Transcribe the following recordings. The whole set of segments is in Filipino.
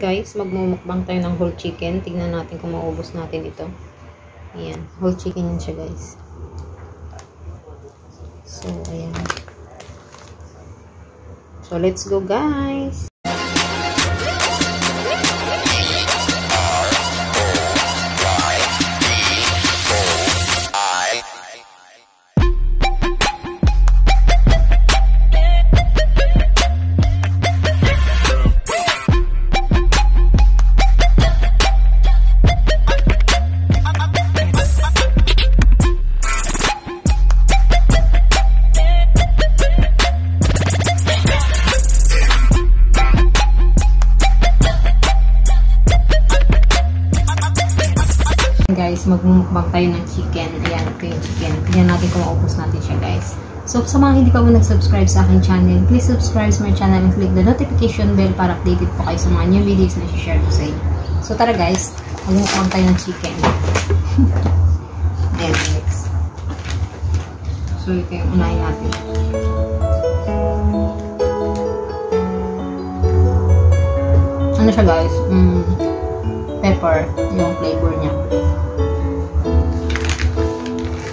Guys, magmumukbang tayo ng whole chicken. Tignan natin kung maubos natin ito. Ayan. Whole chicken yun siya, guys. So, ayan. So, let's go, guys! Guys, magmumukbang tayo ng chicken. Ayan, ito yung chicken. Tignan natin kung maubos natin siya, guys. So, sa mga hindi pa mo nag-subscribe sa aking channel, please subscribe sa my channel and click the notification bell para updated po kayo sa mga new videos na share ko sa inyo. So, tara guys, magmumukbang tayo ng chicken. Ayan, next. So, ito yung unahin natin. Ano siya guys? Mm, pepper, yung flavor niya.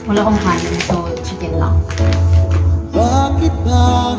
Wala akong kanin, so chicken lang. Bakit ba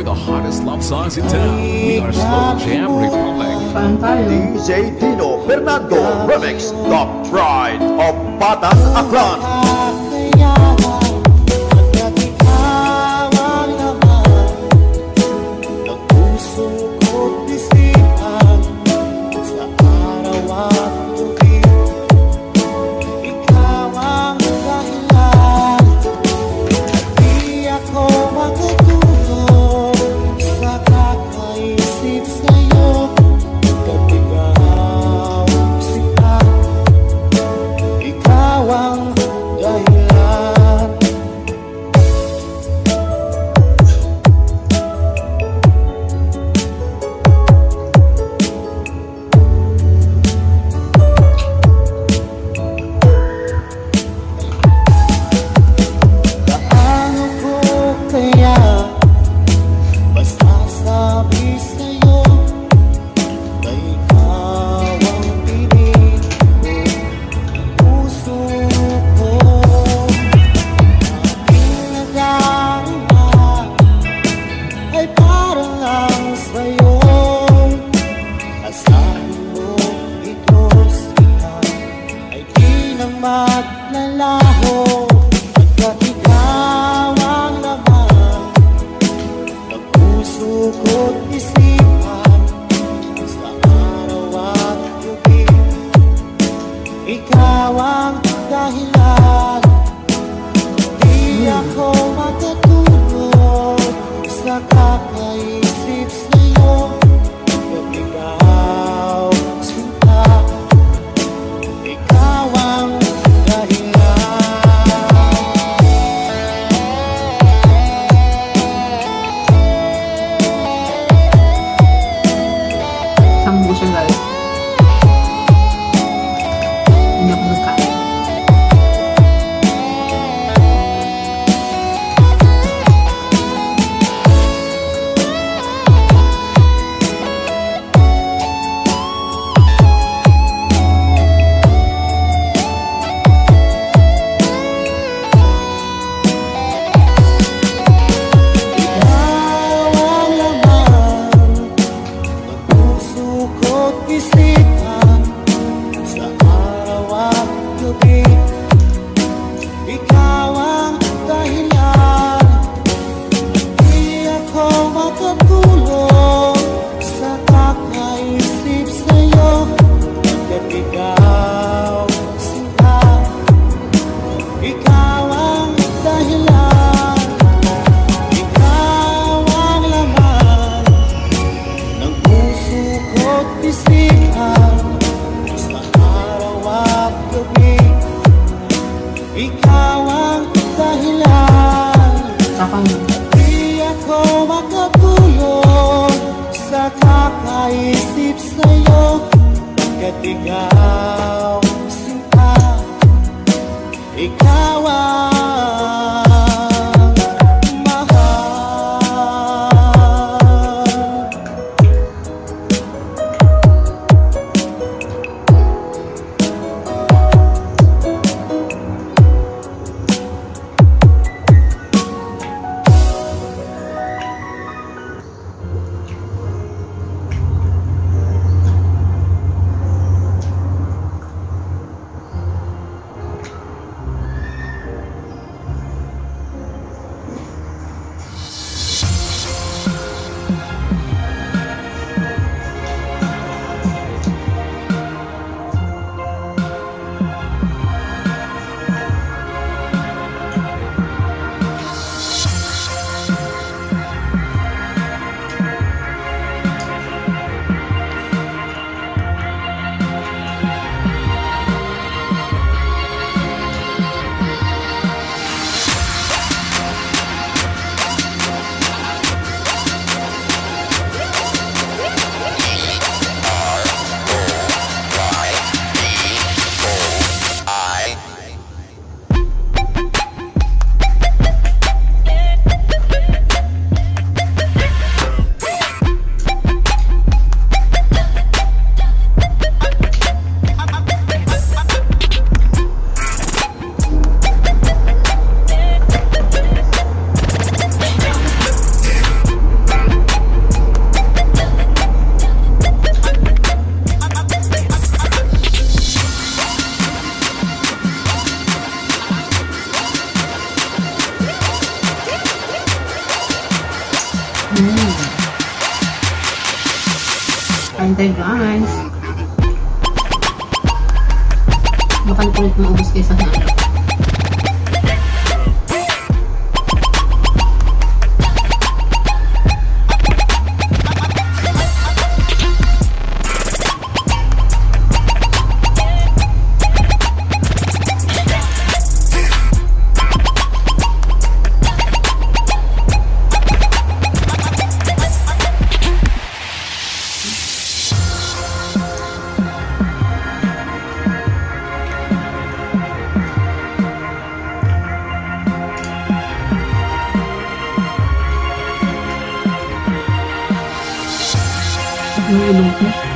you the hottest love songs in town. We are Slow Jam Republic. Saan? DJ Tino Fernando Remix The Pride of Batang Aklan Kakayanan At ikaw ang laman Ng puso ko't di Mm. Antay guys. Baka kulit maubos kayo sa hangin. Yung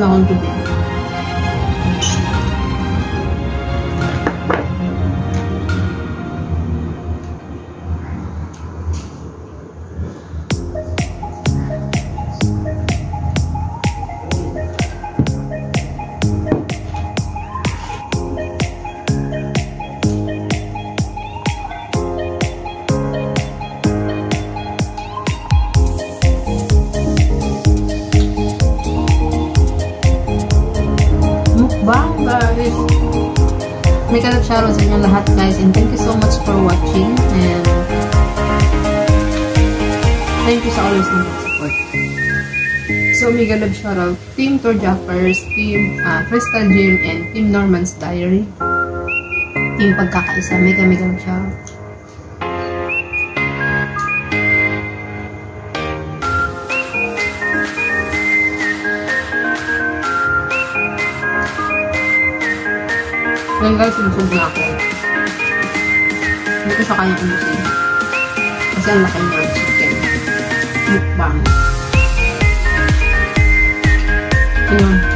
Nung na akong shoutout sa inyo lahat guys and thank you so much for watching and thank you sa always ng support. So, mega love shoutout Team Tour Jackers, Team uh, Crystal Gym, and Team Norman's Diary. Team Pagkakaisa, mega mega love shoutout. Ngayon guys, sinusog na ako. Hindi ko siya kayang umusin. Kasi ang laki niya ang chicken. Mukbang. Ayun.